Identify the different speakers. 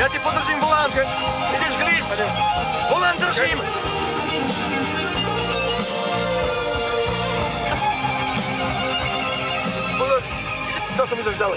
Speaker 1: Ja ti podržím volán. Ideš glís. Volán držím.
Speaker 2: Pozor, zase mi ďalej.